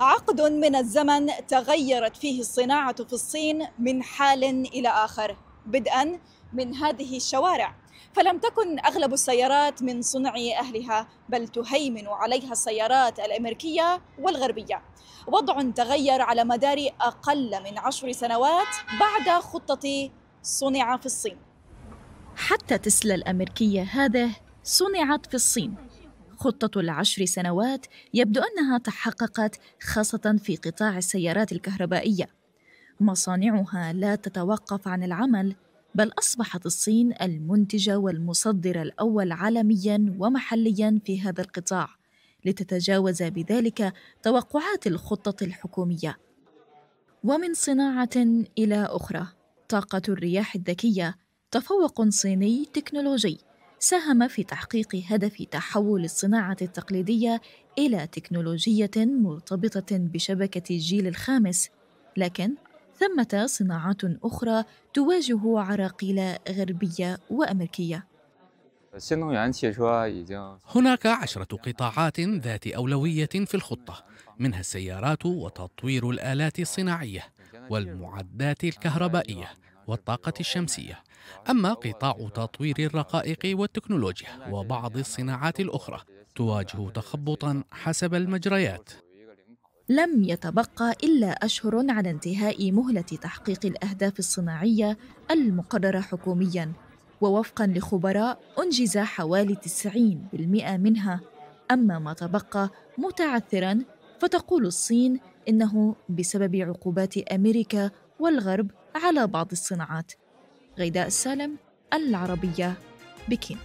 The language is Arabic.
عقد من الزمن تغيرت فيه الصناعة في الصين من حال إلى آخر بدءا من هذه الشوارع. فلم تكن أغلب السيارات من صنع أهلها بل تهيمن عليها السيارات الأمريكية والغربية. وضع تغير على مدار أقل من عشر سنوات بعد خطة صنع في الصين. حتى تسلا الأمريكية هذه صنعت في الصين. خطة العشر سنوات يبدو أنها تحققت خاصة في قطاع السيارات الكهربائية. مصانعها لا تتوقف عن العمل بل أصبحت الصين المنتجة والمصدر الأول عالمياً ومحلياً في هذا القطاع لتتجاوز بذلك توقعات الخطة الحكومية. ومن صناعة إلى أخرى طاقة الرياح الذكية تفوق صيني تكنولوجي. ساهم في تحقيق هدف تحول الصناعة التقليدية إلى تكنولوجية مرتبطة بشبكة الجيل الخامس، لكن ثمة صناعات أخرى تواجه عراقيل غربية وأمريكية. هناك عشرة قطاعات ذات أولوية في الخطة، منها السيارات وتطوير الآلات الصناعية والمعدات الكهربائية والطاقة الشمسية. أما قطاع تطوير الرقائق والتكنولوجيا وبعض الصناعات الأخرى تواجه تخبطا حسب المجريات. لم يتبقى إلا أشهر على انتهاء مهلة تحقيق الأهداف الصناعية المقررة حكومياً ووفقاً لخبراء أنجز حوالي 90% منها. أما ما تبقى متعثراً فتقول الصين إنه بسبب عقوبات أمريكا والغرب على بعض الصناعات. غيداء السالم العربية بكين.